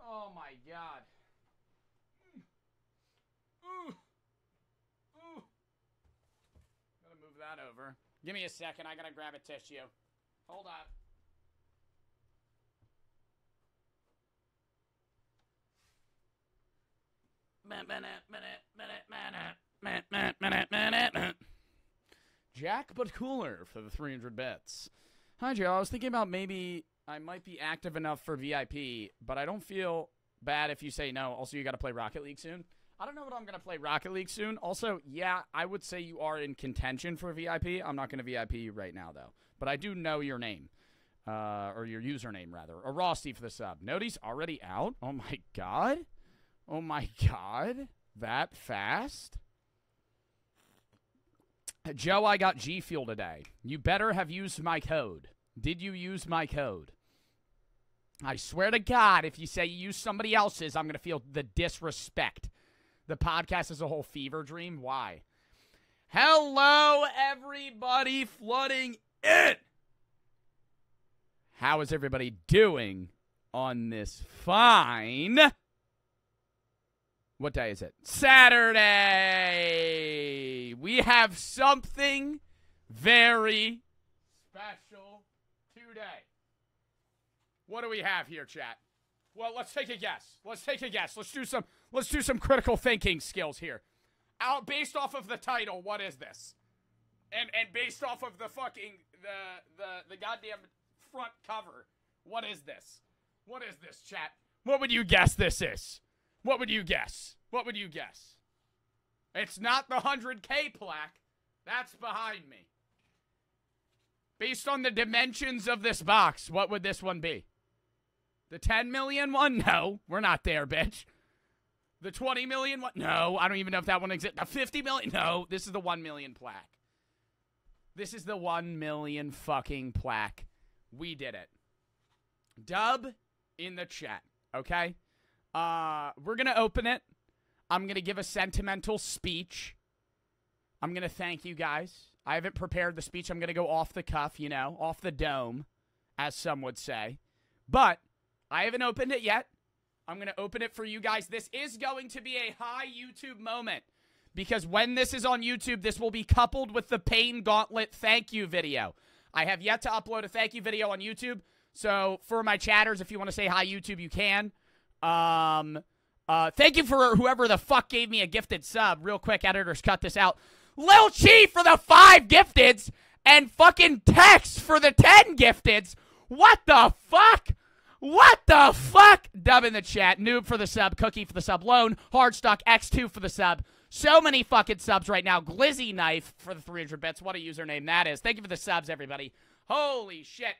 Oh my god. Ooh. Ooh. Gotta move that over. Give me a second. I gotta grab a tissue. Hold on. Jack but cooler for the 300 bets. Hi, Joe. I was thinking about maybe I might be active enough for VIP, but I don't feel bad if you say no. Also, you got to play Rocket League soon. I don't know what I'm going to play Rocket League soon. Also, yeah, I would say you are in contention for VIP. I'm not going to VIP you right now, though. But I do know your name, uh, or your username, rather. A Rosty for the sub. Noti's already out? Oh, my God. Oh, my God. That fast? Joe, I got G Fuel today. You better have used my code. Did you use my code? I swear to God, if you say you use somebody else's, I'm going to feel the disrespect. The podcast is a whole fever dream. Why? Hello, everybody flooding in. How is everybody doing on this fine? What day is it? Saturday. We have something very special today. What do we have here, chat? Well, let's take a guess. Let's take a guess. Let's do some let's do some critical thinking skills here. Out based off of the title, what is this? And and based off of the fucking the the the goddamn front cover, what is this? What is this, chat? What would you guess this is? What would you guess? What would you guess? It's not the 100K plaque. That's behind me. Based on the dimensions of this box, what would this one be? The 10 million one? No, we're not there, bitch. The 20 million one? No, I don't even know if that one exists. The 50 million? No, this is the 1 million plaque. This is the 1 million fucking plaque. We did it. Dub in the chat, okay? Uh, we're going to open it. I'm going to give a sentimental speech. I'm going to thank you guys. I haven't prepared the speech. I'm going to go off the cuff, you know, off the dome, as some would say. But I haven't opened it yet. I'm going to open it for you guys. This is going to be a high YouTube moment because when this is on YouTube, this will be coupled with the Pain Gauntlet thank you video. I have yet to upload a thank you video on YouTube. So for my chatters, if you want to say hi YouTube, you can. Um, uh, thank you for whoever the fuck gave me a gifted sub. Real quick, editors, cut this out. Lil Chi for the five gifteds and fucking Tex for the ten gifteds. What the fuck? What the fuck? Dub in the chat. Noob for the sub. Cookie for the sub. Loan. Hardstock. X2 for the sub. So many fucking subs right now. Glizzy Knife for the 300 bits. What a username that is. Thank you for the subs, everybody. Holy shit.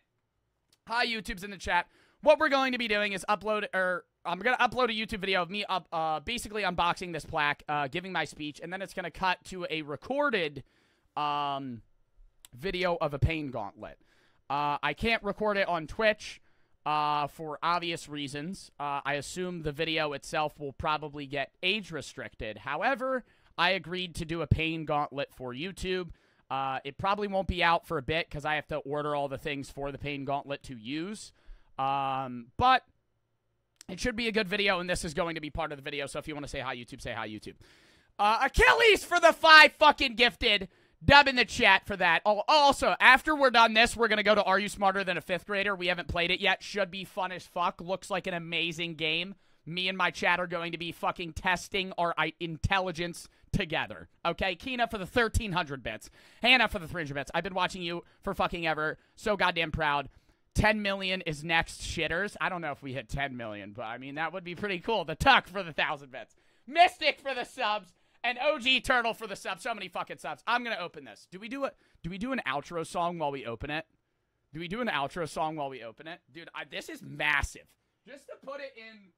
Hi, YouTube's in the chat. What we're going to be doing is upload, or I'm going to upload a YouTube video of me up, uh, basically unboxing this plaque, uh, giving my speech, and then it's going to cut to a recorded um, video of a pain gauntlet. Uh, I can't record it on Twitch uh, for obvious reasons. Uh, I assume the video itself will probably get age restricted. However, I agreed to do a pain gauntlet for YouTube. Uh, it probably won't be out for a bit because I have to order all the things for the pain gauntlet to use. Um, but it should be a good video, and this is going to be part of the video. So if you want to say hi, YouTube, say hi, YouTube. Uh, Achilles for the five fucking gifted. Dub in the chat for that. Also, after we're done this, we're going to go to Are You Smarter Than a Fifth Grader? We haven't played it yet. Should be fun as fuck. Looks like an amazing game. Me and my chat are going to be fucking testing our intelligence together. Okay? Kina for the 1300 bits. Hannah for the 300 bits. I've been watching you for fucking ever. So goddamn proud. 10 million is next shitters. I don't know if we hit 10 million, but I mean, that would be pretty cool. The Tuck for the 1,000 bits. Mystic for the subs. And OG Turtle for the subs. So many fucking subs. I'm gonna open this. Do we do it? Do we do an outro song while we open it? Do we do an outro song while we open it? Dude, I, this is massive. Just to put it in,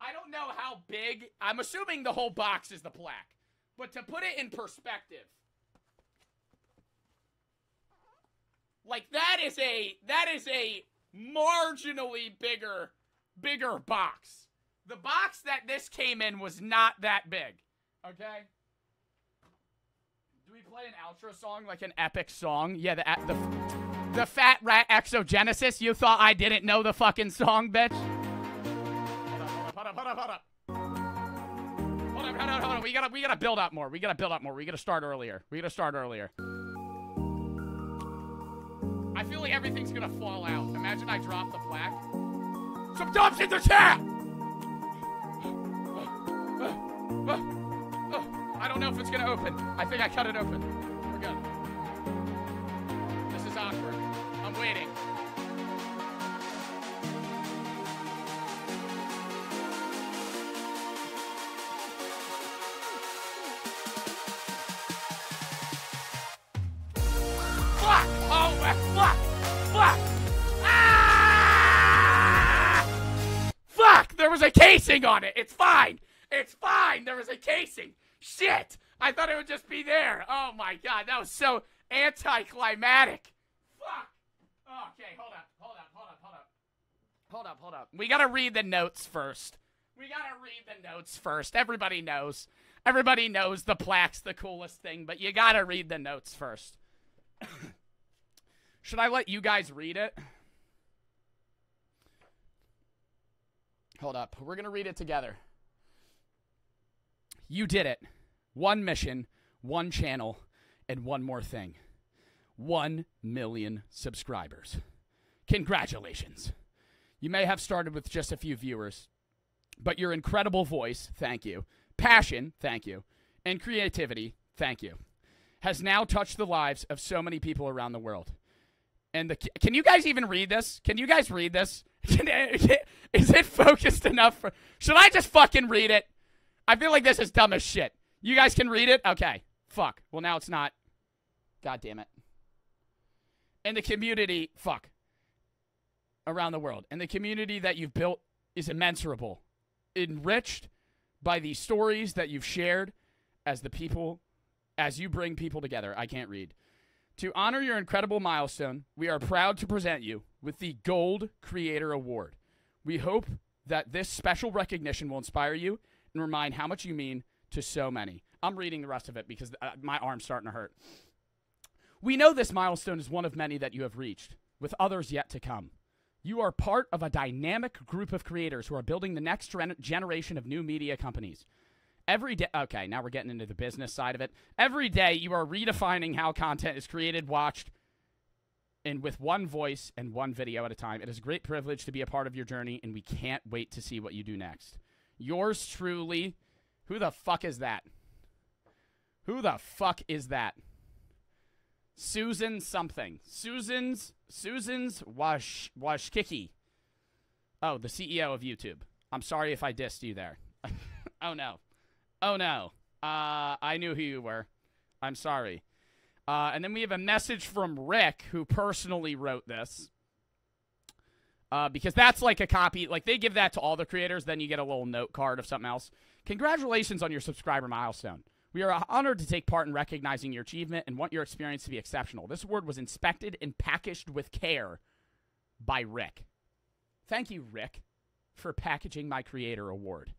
I don't know how big. I'm assuming the whole box is the plaque. But to put it in perspective, like that is a that is a marginally bigger bigger box. The box that this came in was not that big. Okay? Do we play an outro song like an epic song? Yeah, the the the Fat Rat Exogenesis. You thought I didn't know the fucking song, bitch? Hold up, hold up, hold up, hold up. We gotta we gotta build up more. We gotta build up more. We gotta start earlier. We gotta start earlier. Feel like everything's gonna fall out. Imagine I drop the black. Some dubs in the chat! I don't know if it's gonna open. I think I cut it open. We're good. A casing on it. It's fine. It's fine. There was a casing. Shit! I thought it would just be there. Oh my god, that was so anticlimactic. Fuck! Okay, hold up, hold up, hold up, hold up. Hold up, hold up. We gotta read the notes first. We gotta read the notes first. Everybody knows. Everybody knows the plaque's the coolest thing, but you gotta read the notes first. Should I let you guys read it? Hold up. We're gonna read it together. You did it. One mission, one channel, and one more thing. One million subscribers. Congratulations. You may have started with just a few viewers, but your incredible voice, thank you, passion, thank you, and creativity, thank you, has now touched the lives of so many people around the world. And the can you guys even read this? Can you guys read this? Is it focused enough for? Should I just fucking read it? I feel like this is dumb as shit. You guys can read it? Okay. Fuck. Well, now it's not. God damn it. And the community, fuck. Around the world. And the community that you've built is immeasurable. Enriched by the stories that you've shared as the people, as you bring people together. I can't read. To honor your incredible milestone, we are proud to present you with the Gold Creator Award. We hope that this special recognition will inspire you and remind how much you mean to so many. I'm reading the rest of it because uh, my arm's starting to hurt. We know this milestone is one of many that you have reached, with others yet to come. You are part of a dynamic group of creators who are building the next generation of new media companies. Every day, okay, now we're getting into the business side of it. Every day, you are redefining how content is created, watched, and with one voice and one video at a time. It is a great privilege to be a part of your journey, and we can't wait to see what you do next. Yours truly. Who the fuck is that? Who the fuck is that? Susan something. Susan's Susan's Wash Washkiki. Oh, the CEO of YouTube. I'm sorry if I dissed you there. oh no. Oh no. Uh, I knew who you were. I'm sorry. Uh, and then we have a message from Rick, who personally wrote this. Uh, because that's like a copy. Like they give that to all the creators, then you get a little note card of something else. Congratulations on your subscriber milestone. We are honored to take part in recognizing your achievement and want your experience to be exceptional. This award was inspected and packaged with care by Rick. Thank you, Rick, for packaging my creator award.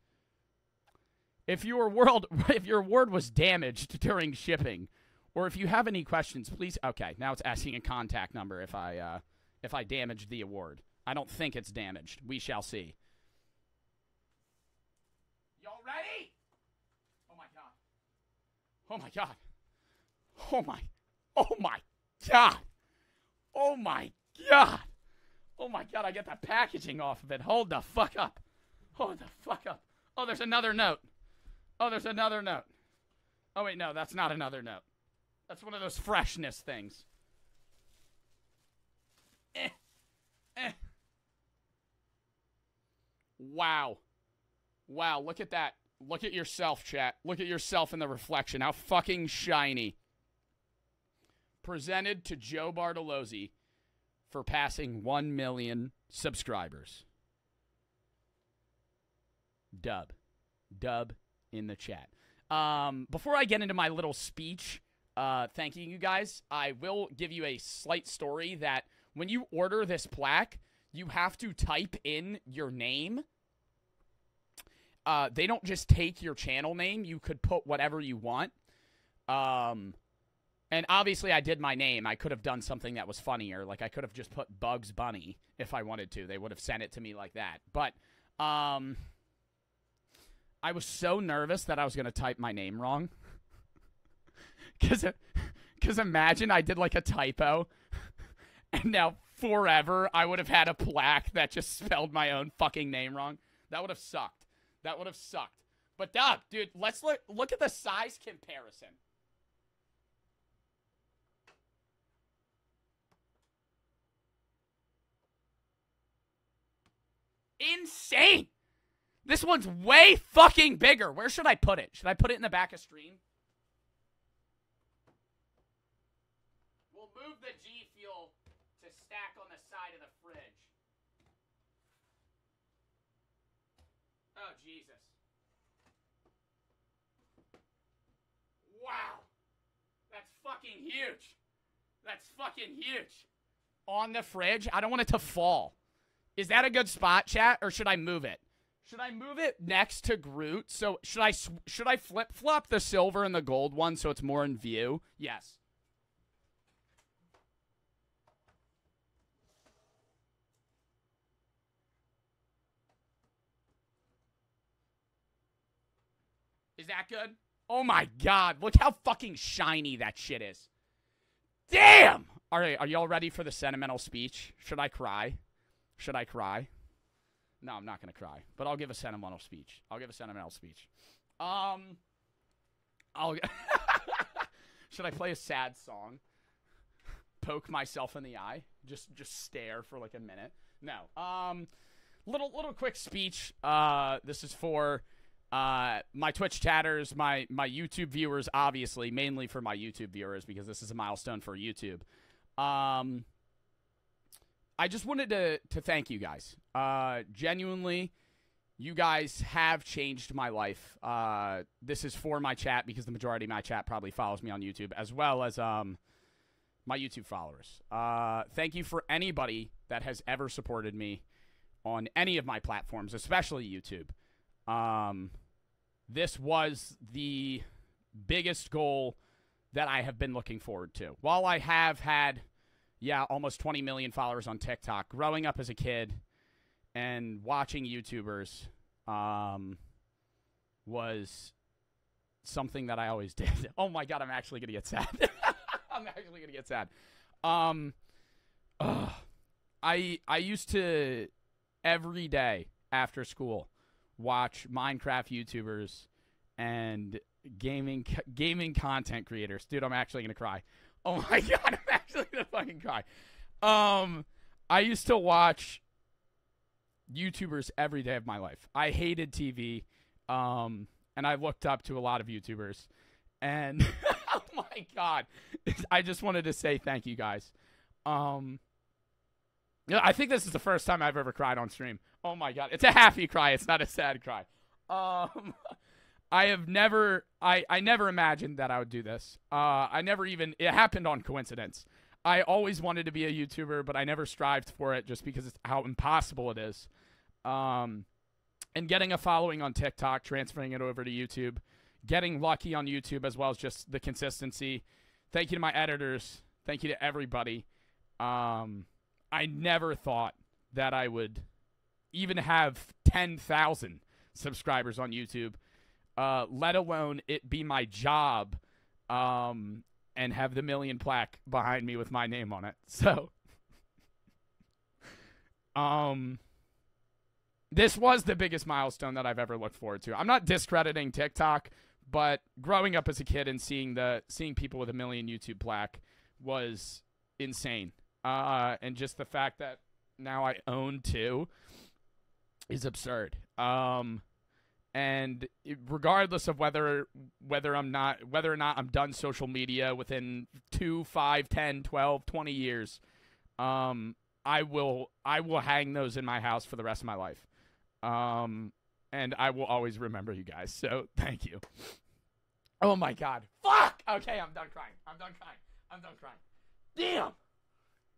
If your world if your award was damaged during shipping, or if you have any questions, please okay, now it's asking a contact number if I uh, if I damaged the award. I don't think it's damaged. We shall see. Y'all ready? Oh my god. Oh my god. Oh my. Oh my god. Oh my god. Oh my god, I get the packaging off of it. Hold the fuck up. Hold the fuck up. Oh, there's another note. Oh, there's another note. Oh, wait, no, that's not another note. That's one of those freshness things. Eh. Eh. Wow. Wow, look at that. Look at yourself, chat. Look at yourself in the reflection. How fucking shiny. Presented to Joe Bartolozzi for passing 1 million subscribers. Dub. Dub in the chat. Um, before I get into my little speech, uh, thanking you guys, I will give you a slight story that when you order this plaque, you have to type in your name. Uh, they don't just take your channel name. You could put whatever you want. Um, And obviously, I did my name. I could have done something that was funnier. Like I could have just put Bugs Bunny if I wanted to. They would have sent it to me like that. But um, I was so nervous that I was going to type my name wrong. Because because uh, imagine I did like a typo, and now forever I would have had a plaque that just spelled my own fucking name wrong. That would have sucked. That would have sucked. But Doug, dude, let's look look at the size comparison. Insane. This one's way fucking bigger. Where should I put it? Should I put it in the back of stream? We'll move the G Fuel to stack on the side of the fridge. Oh, Jesus. Wow. That's fucking huge. That's fucking huge. On the fridge? I don't want it to fall. Is that a good spot, chat, or should I move it? Should I move it next to Groot? So should I should I flip flop the silver and the gold one so it's more in view? Yes. Is that good? Oh my god, look how fucking shiny that shit is. Damn! All right, are y'all ready for the sentimental speech? Should I cry? Should I cry? No, I'm not going to cry, but I'll give a sentimental speech. I'll give a sentimental speech. Um, I'll. Should I play a sad song? Poke myself in the eye, just just stare for like a minute. No. Um, little little quick speech. Uh, this is for uh my Twitch chatters, my my YouTube viewers, obviously, mainly for my YouTube viewers because this is a milestone for YouTube. Um I just wanted to to thank you guys. Uh, genuinely, you guys have changed my life. Uh, this is for my chat because the majority of my chat probably follows me on YouTube, as well as um, my YouTube followers. Uh, thank you for anybody that has ever supported me on any of my platforms, especially YouTube. Um, this was the biggest goal that I have been looking forward to. While I have had yeah, almost 20 million followers on TikTok. Growing up as a kid and watching YouTubers um, was something that I always did. Oh my god, I'm actually gonna get sad. I'm actually gonna get sad. Um, I I used to every day after school watch Minecraft YouTubers and gaming gaming content creators. Dude, I'm actually gonna cry. Oh my god, I'm actually gonna fucking cry. Um, I used to watch YouTubers every day of my life. I hated TV, um, and I looked up to a lot of YouTubers. And oh my god, I just wanted to say thank you guys. Um, I think this is the first time I've ever cried on stream. Oh my god, it's a happy cry. It's not a sad cry. Um. I have never I, I never imagined that I would do this. Uh, I never even it happened on coincidence. I always wanted to be a YouTuber, but I never strived for it just because it's how impossible it is. Um, and getting a following on TikTok, transferring it over to YouTube, getting lucky on YouTube as well as just the consistency. Thank you to my editors. Thank you to everybody. Um, I never thought that I would even have 10,000 subscribers on YouTube uh, let alone it be my job um, and have the million plaque behind me with my name on it. So, um, this was the biggest milestone that I've ever looked forward to. I'm not discrediting TikTok, but growing up as a kid and seeing the seeing people with a million YouTube plaque was insane. Uh, and just the fact that now I own two is absurd. Um, and regardless of whether whether I'm not whether or not I'm done social media within 2, 5, 10, 12, 20 years, um, I will I will hang those in my house for the rest of my life. Um, and I will always remember you guys. So, thank you. Oh my god. Fuck. Okay, I'm done crying. I'm done crying. I'm done crying. Damn.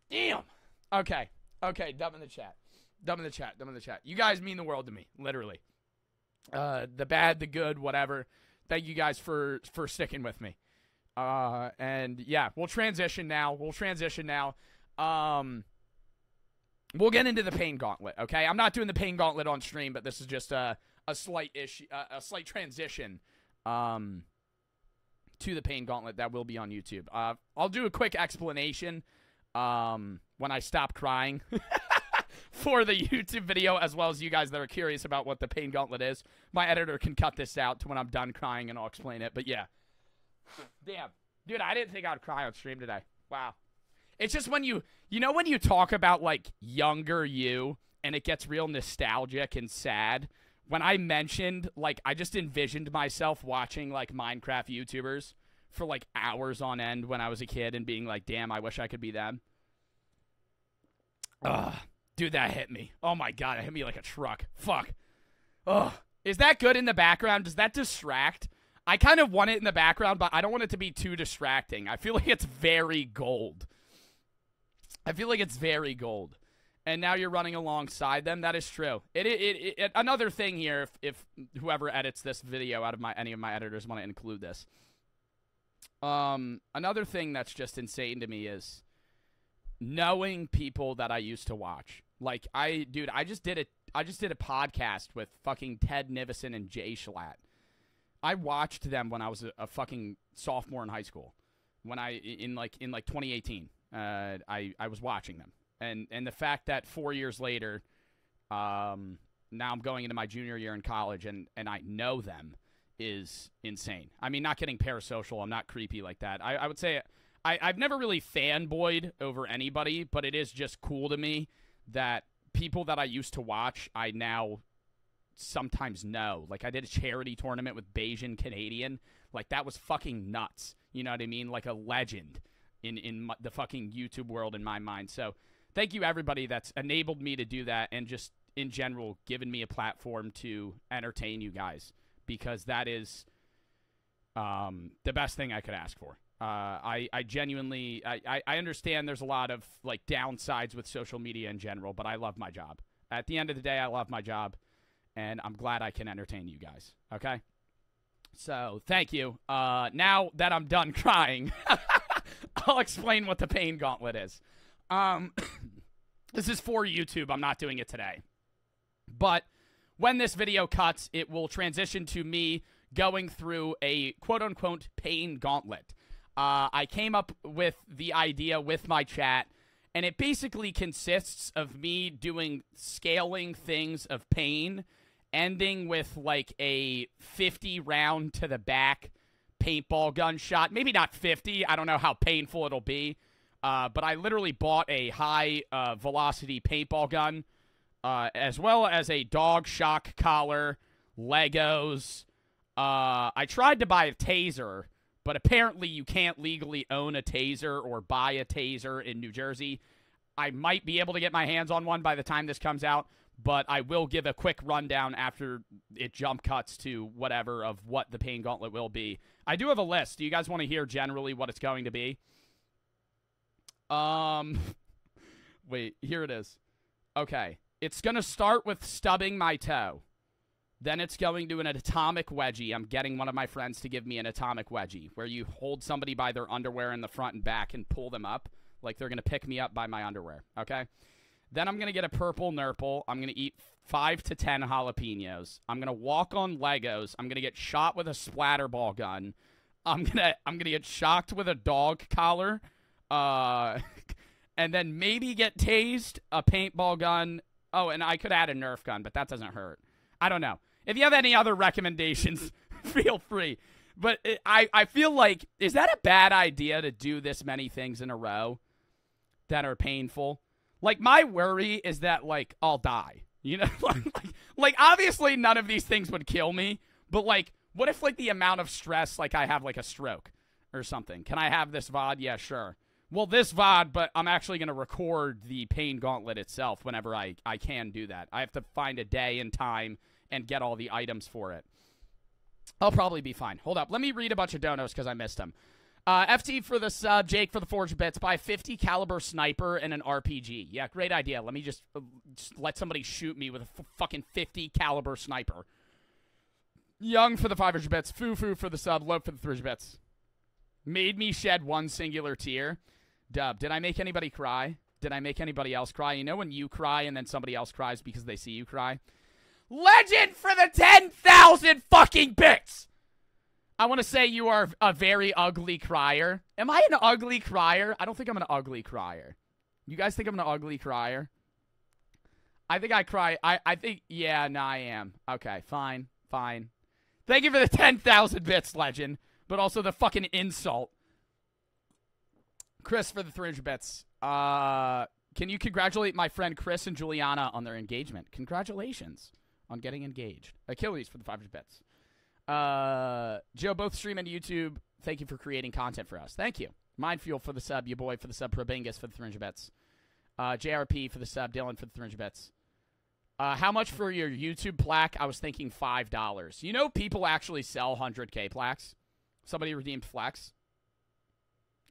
Damn. Okay. Okay, dumb in the chat. Dumb in the chat. Dumb in the chat. You guys mean the world to me, literally uh, the bad, the good, whatever. Thank you guys for for sticking with me. Uh, and yeah, we'll transition now. We'll transition now. Um, we'll get into the pain gauntlet. Okay, I'm not doing the pain gauntlet on stream, but this is just a a slight issue, uh, a slight transition. Um, to the pain gauntlet that will be on YouTube. Uh, I'll do a quick explanation. Um, when I stop crying. for the YouTube video, as well as you guys that are curious about what the pain gauntlet is. My editor can cut this out to when I'm done crying and I'll explain it. But yeah. Damn. Dude, I didn't think I would cry on stream today. Wow. It's just when you, you know, when you talk about like younger you and it gets real nostalgic and sad. When I mentioned, like, I just envisioned myself watching like Minecraft YouTubers for like hours on end when I was a kid and being like, damn, I wish I could be them. Ugh. Dude, that hit me. Oh my god, it hit me like a truck. Fuck. Ugh. Is that good in the background? Does that distract? I kind of want it in the background, but I don't want it to be too distracting. I feel like it's very gold. I feel like it's very gold. And now you're running alongside them. That is true. It, it, it, it another thing here, if, if whoever edits this video out of my any of my editors want to include this. Um, another thing that's just insane to me is knowing people that I used to watch. Like I, dude, I just did it. I just did a podcast with fucking Ted Nivison and Jay Schlatt. I watched them when I was a, a fucking sophomore in high school. When I in like in like 2018, uh, I I was watching them, and and the fact that four years later, um, now I'm going into my junior year in college, and and I know them is insane. I mean, not getting parasocial. I'm not creepy like that. I, I would say I, I've never really fanboyed over anybody, but it is just cool to me that people that I used to watch, I now sometimes know. Like I did a charity tournament with Bayesian Canadian. Like that was fucking nuts. You know what I mean? Like a legend in in the fucking YouTube world in my mind. So thank you everybody that's enabled me to do that and just in general given me a platform to entertain you guys because that is um, the best thing I could ask for. Uh, I, I genuinely I, I understand there's a lot of like downsides with social media in general, but I love my job. At the end of the day, I love my job, and I'm glad I can entertain you guys. Okay, so thank you. Uh, now that I'm done crying, I'll explain what the pain gauntlet is. Um, this is for YouTube. I'm not doing it today, but when this video cuts, it will transition to me going through a quote unquote pain gauntlet. Uh, I came up with the idea with my chat, and it basically consists of me doing scaling things of pain, ending with like a 50 round to the back paintball gunshot. Maybe not 50, I don't know how painful it'll be. Uh, but I literally bought a high uh, velocity paintball gun, uh, as well as a dog shock collar, Legos. Uh, I tried to buy a taser but apparently, you can't legally own a taser or buy a taser in New Jersey. I might be able to get my hands on one by the time this comes out, but I will give a quick rundown after it jump cuts to whatever of what the pain gauntlet will be. I do have a list. Do you guys want to hear generally what it's going to be? Um, wait, here it is. Okay, it's going to start with stubbing my toe. Then it's going to an atomic wedgie. I'm getting one of my friends to give me an atomic wedgie where you hold somebody by their underwear in the front and back and pull them up like they're going to pick me up by my underwear. Okay? Then I'm going to get a purple nurple. I'm going to eat five to ten jalapenos. I'm going to walk on Legos. I'm going to get shot with a splatter ball gun. I'm going to I'm going to get shocked with a dog collar. Uh and then maybe get tased, a paintball gun. Oh, and I could add a Nerf gun, but that doesn't hurt. I don't know. If you have any other recommendations, feel free. But it, I, I feel like, is that a bad idea to do this many things in a row that are painful? Like, my worry is that, like, I'll die. You know? like, like, obviously, none of these things would kill me. But, like, what if, like, the amount of stress, like, I have, like, a stroke or something? Can I have this VOD? Yeah, sure. Well, this VOD, but I'm actually going to record the pain gauntlet itself whenever I, I can do that. I have to find a day and time and get all the items for it. I'll probably be fine. Hold up. Let me read a bunch of donos because I missed them. Uh, FT for the sub, Jake for the forge bits. Buy 50 caliber sniper and an RPG. Yeah, great idea. Let me just, uh, just let somebody shoot me with a fucking 50 caliber sniper. Young for the 500 bits. Foo Foo for the sub. Love for the 300 bits. Made me shed one singular tear. Dub, did I make anybody cry? Did I make anybody else cry? You know when you cry and then somebody else cries because they see you cry? Legend for the 10,000 fucking bits! I want to say you are a very ugly crier. Am I an ugly crier? I don't think I'm an ugly crier. You guys think I'm an ugly crier? I think I cry. I, I think, yeah, no, I am. Okay, fine, fine. Thank you for the 10,000 bits, legend, but also the fucking insult. Chris for the 300 bits. Uh, can you congratulate my friend Chris and Juliana on their engagement? Congratulations on getting engaged. Achilles for the 500 bits. Uh, Joe, both stream and YouTube. Thank you for creating content for us. Thank you. Mindfuel for the sub. Your boy for the sub. Probingus for the 300 bits. Uh, JRP for the sub. Dylan for the 300 bits. Uh, how much for your YouTube plaque? I was thinking $5. You know people actually sell 100K plaques? Somebody redeemed Flex.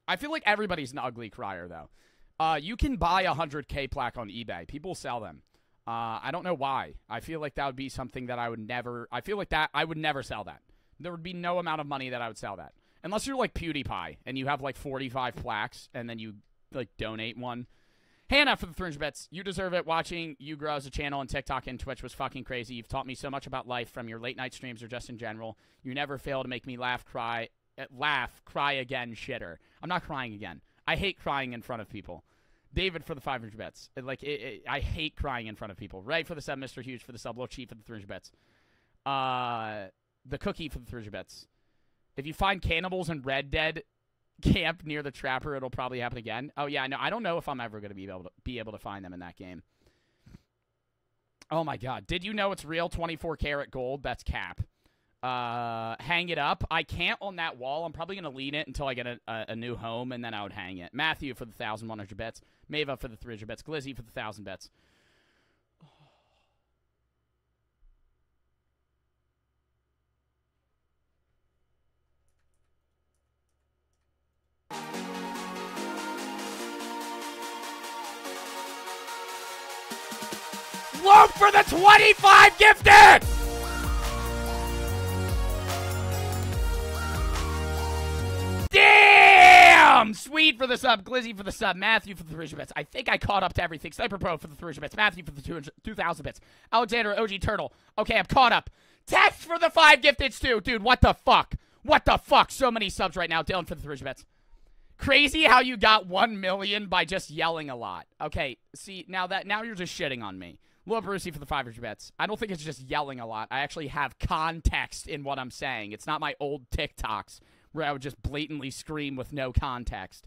I feel like everybody's an ugly crier, though. Uh, you can buy a 100K plaque on eBay. People sell them. Uh, I don't know why. I feel like that would be something that I would never. I feel like that I would never sell that. There would be no amount of money that I would sell that, unless you're like PewDiePie and you have like 45 plaques and then you like donate one. Hannah for the 300 bets. You deserve it. Watching you grow as a channel on TikTok and Twitch was fucking crazy. You've taught me so much about life from your late night streams or just in general. You never fail to make me laugh, cry, uh, laugh, cry again, shitter. I'm not crying again. I hate crying in front of people. David for the 500 bets. Like it, it, I hate crying in front of people. Ray for the sub, Mr. Huge for the sub, Low Chief for the 300 bets. Uh, the cookie for the 300 bets. If you find cannibals in Red Dead camp near the trapper, it'll probably happen again. Oh yeah, no, I don't know if I'm ever going to be able to be able to find them in that game. Oh my god, did you know it's real 24 karat gold? That's cap. Uh, hang it up. I can't on that wall. I'm probably going to lean it until I get a, a, a, new home, and then I would hang it. Matthew for the 1,100 bets. Mava for the 300 bets. Glizzy for the 1,000 bets. Look for the 25 gifted! For the sub, Glizzy for the sub, Matthew for the 300 bits. I think I caught up to everything. Sniper Pro for the 300 bits, Matthew for the 2,000 bits, Alexander OG Turtle. Okay, I'm caught up. Text for the five gifted too. Dude, what the fuck? What the fuck? So many subs right now. Dylan for the 300 bits. Crazy how you got 1 million by just yelling a lot. Okay, see, now that now you're just shitting on me. Lil Brucey for the 500 bets. I don't think it's just yelling a lot. I actually have context in what I'm saying. It's not my old TikToks where I would just blatantly scream with no context.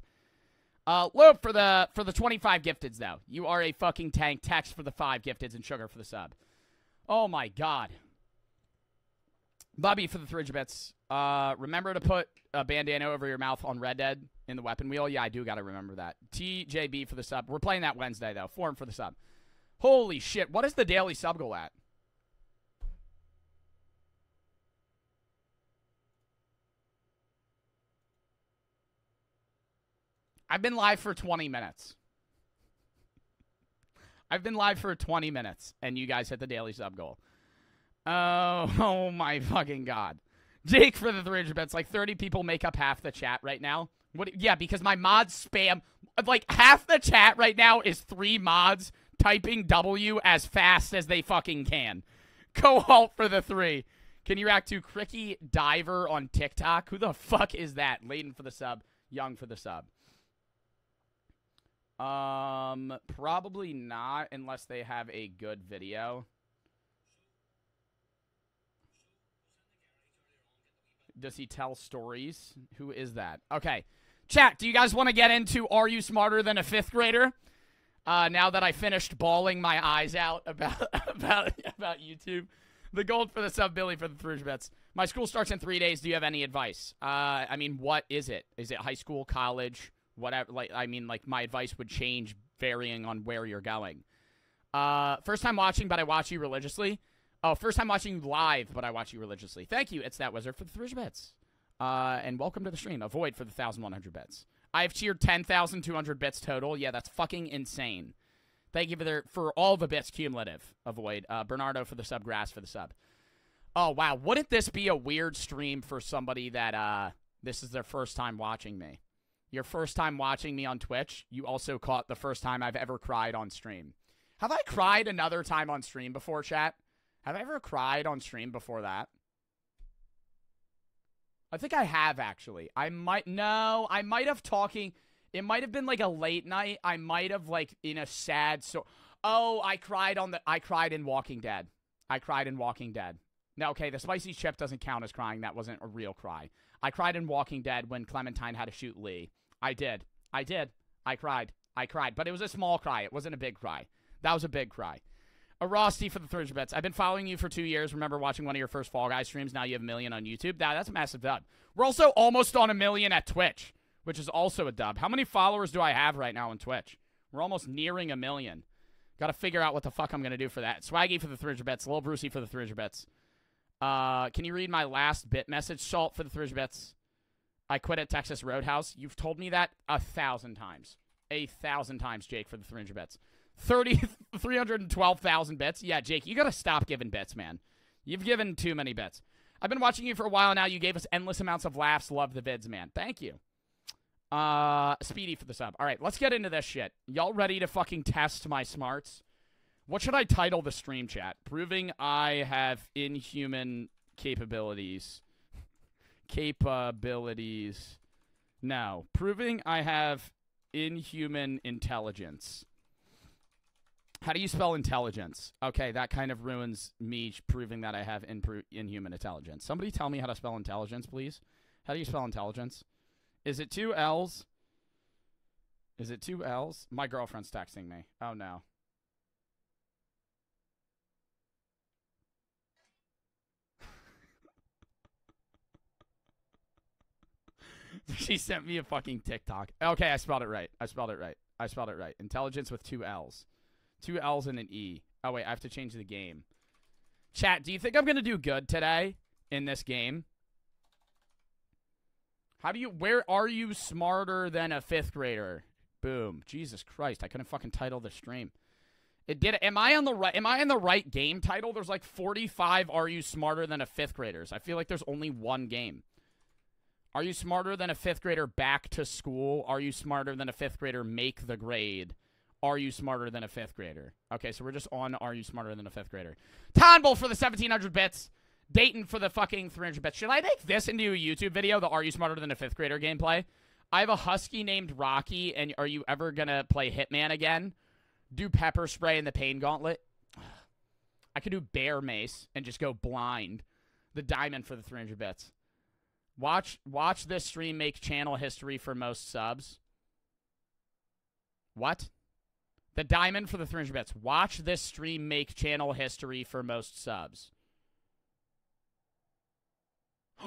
Uh, Loop for the for the 25 gifteds though. You are a fucking tank. Text for the five gifteds and sugar for the sub. Oh my god. Bobby for the 300 bits. Uh, remember to put a bandana over your mouth on Red Dead in the weapon wheel. Yeah, I do got to remember that. TJB for the sub. We're playing that Wednesday though. Form for the sub. Holy shit! What is the daily sub goal at? I've been live for 20 minutes. I've been live for 20 minutes, and you guys hit the daily sub goal. Oh, oh my fucking god. Jake for the 300 bets. Like 30 people make up half the chat right now. What? Yeah, because my mods spam. Like half the chat right now is three mods typing W as fast as they fucking can. Go halt for the three. Can you react to Cricky Diver on TikTok? Who the fuck is that? Layton for the sub. Young for the sub. Um, probably not unless they have a good video. Does he tell stories? Who is that? Okay. Chat, do you guys want to get into Are You Smarter Than a Fifth Grader? Uh, now that I finished bawling my eyes out about about about YouTube. The gold for the sub, Billy for the three bets. My school starts in three days. Do you have any advice? Uh, I mean, what is it? Is it high school, college? Whatever. Like, I mean, like my advice would change varying on where you're going. Uh, first time watching, but I watch you religiously. Oh, first time watching you live, but I watch you religiously. Thank you. It's that wizard for the three bets. Uh, and welcome to the stream. Avoid for the thousand one hundred bets. I've cheered ten thousand two hundred bits total. Yeah, that's fucking insane. Thank you for the, for all the bits cumulative. Avoid uh, Bernardo for the sub. Grass for the sub. Oh wow, wouldn't this be a weird stream for somebody that uh This is their first time watching me. Your first time watching me on Twitch, you also caught the first time I've ever cried on stream. Have I cried another time on stream before, chat? Have I ever cried on stream before that? I think I have actually. I might no, I might have talking it might have been like a late night. I might have like in a sad so Oh, I cried on the I cried in Walking Dead. I cried in Walking Dead. No, okay, the spicy chip doesn't count as crying. That wasn't a real cry. I cried in Walking Dead when Clementine had to shoot Lee. I did. I did. I cried. I cried. But it was a small cry. It wasn't a big cry. That was a big cry. A Rosty for the 300 bits. I've been following you for two years. Remember watching one of your first Fall Guys streams. Now you have a million on YouTube. That, that's a massive dub. We're also almost on a million at Twitch, which is also a dub. How many followers do I have right now on Twitch? We're almost nearing a million. Got to figure out what the fuck I'm going to do for that. Swaggy for the 300 bits. Little Brucey for the 300 bits. Uh, can you read my last bit message? Salt for the 300 bits. I quit at Texas Roadhouse. You've told me that a thousand times. A thousand times, Jake, for the 300 bits. 30, 312,000 bits. Yeah, Jake, you got to stop giving bits, man. You've given too many bits. I've been watching you for a while now. You gave us endless amounts of laughs. Love the vids, man. Thank you. Uh, Speedy for the sub. All right, let's get into this shit. Y'all ready to fucking test my smarts? What should I title the stream chat? Proving I have inhuman capabilities. capabilities. No. Proving I have inhuman intelligence. How do you spell intelligence? Okay, that kind of ruins me proving that I have in inhuman intelligence. Somebody tell me how to spell intelligence, please. How do you spell intelligence? Is it two L's? Is it two L's? My girlfriend's texting me. Oh no. she sent me a fucking TikTok. Okay, I spelled it right. I spelled it right. I spelled it right. Intelligence with two L's. Two L's and an E. Oh, wait, I have to change the game. Chat, do you think I'm going to do good today in this game? How do you, where are you smarter than a fifth grader? Boom. Jesus Christ, I couldn't fucking title the stream. It did. Am I on the right? Am I in the right game title? There's like 45. Are you smarter than a fifth graders? I feel like there's only one game. Are you smarter than a fifth grader back to school? Are you smarter than a fifth grader make the grade? Are you smarter than a fifth grader? Okay, so we're just on Are you smarter than a fifth grader? Tonbull for the 1700 bits. Dayton for the fucking 300 bits. Should I make this into a YouTube video, the Are You Smarter Than a Fifth Grader gameplay? I have a husky named Rocky, and are you ever to play Hitman again? Do pepper spray in the pain gauntlet? I could do bear mace and just go blind. The diamond for the 300 bits. Watch watch this stream make channel history for most subs. What? The diamond for the 300 bits. Watch this stream make channel history for most subs.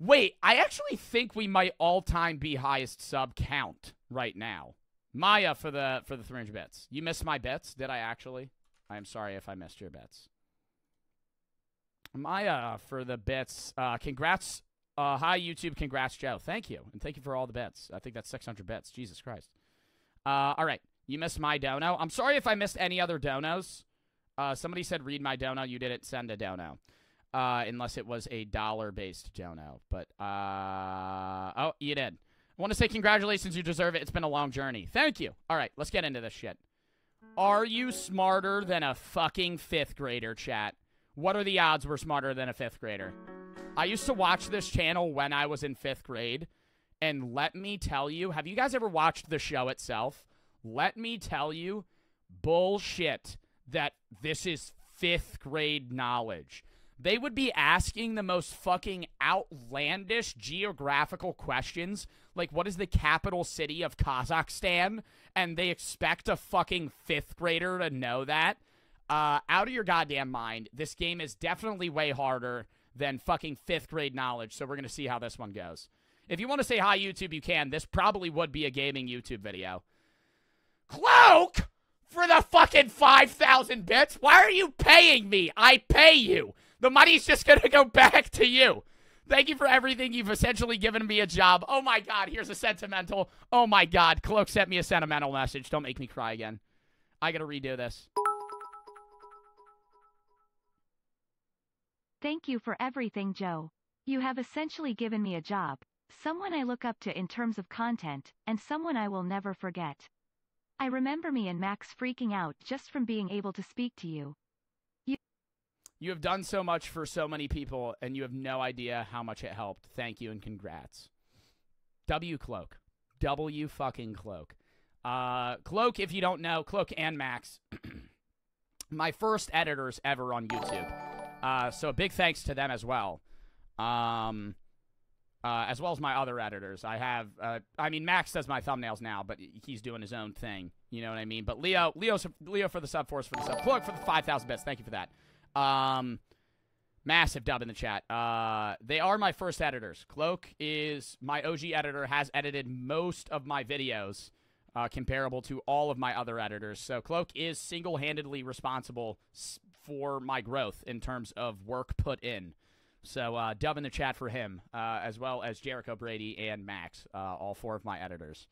Wait, I actually think we might all time be highest sub count right now. Maya for the for the 300 bits. You missed my bets, did I actually? I am sorry if I missed your bets. Maya for the bits. Uh, congrats. Uh, hi YouTube. Congrats, Joe. Thank you, and thank you for all the bets. I think that's 600 bets. Jesus Christ. Uh, all right. You missed my dono. I'm sorry if I missed any other donos. Uh, somebody said read my dono. You didn't send a dono. Uh, unless it was a dollar-based dono. But, uh, oh, you did. I want to say congratulations. You deserve it. It's been a long journey. Thank you. All right, let's get into this shit. Are you smarter than a fucking fifth grader, chat? What are the odds we're smarter than a fifth grader? I used to watch this channel when I was in fifth grade. And let me tell you, have you guys ever watched the show itself? Let me tell you, bullshit that this is fifth grade knowledge. They would be asking the most fucking outlandish geographical questions, like what is the capital city of Kazakhstan? And they expect a fucking fifth grader to know that. Uh, out of your goddamn mind. This game is definitely way harder than fucking fifth grade knowledge, so we're going to see how this one goes. If you want to say hi, YouTube, you can. This probably would be a gaming YouTube video. Cloak for the fucking 5,000 bits? Why are you paying me? I pay you. The money's just going to go back to you. Thank you for everything. You've essentially given me a job. Oh my God, here's a sentimental. Oh my God, Cloak sent me a sentimental message. Don't make me cry again. I got to redo this. Thank you for everything, Joe. You have essentially given me a job. someone I look up to in terms of content, and someone I will never forget. I remember me and Max freaking out just from being able to speak to you. You have done so much for so many people, and you have no idea how much it helped. Thank you and congrats. W Cloak. W fucking Cloak. Uh, Cloak, if you don't know, Cloak and Max, my first editors ever on YouTube. Uh, so big thanks to them as well. Um, uh, as well as my other editors. I have, uh, I mean, Max does my thumbnails now, but he's doing his own thing. You know what I mean? But Leo, Leo, Leo for the sub force for the sub, Cloak for the five thousand bits. Thank you for that. Um, massive dub in the chat. Uh, they are my first editors. Cloak is my OG editor, has edited most of my videos, uh, comparable to all of my other editors. So Cloak is single handedly responsible for my growth in terms of work put in. So uh, dub in the chat for him, uh, as well as Jericho Brady and Max, uh, all four of my editors.